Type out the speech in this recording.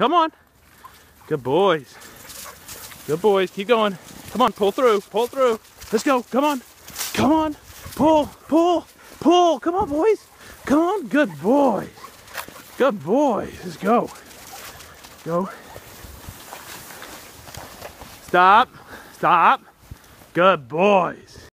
Come on. Good boys. Good boys. Keep going. Come on, pull through. Pull through. Let's go. Come on. Come on. Pull, pull, pull. Come on, boys. Come on. Good boys. Good boys. Let's go. Go. Stop. Stop. Good boys.